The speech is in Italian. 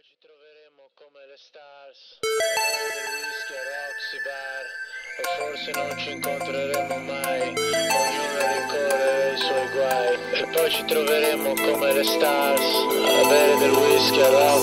poi ci troveremo come le stars, del whisky Roxy Bar, e forse non ci incontreremo mai, ognuno a rincorrere i suoi guai. E poi ci troveremo come le stars, a bere del whisky Roxy